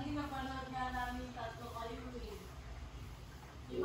Kanina pa na namin tatlo kayo eh. Di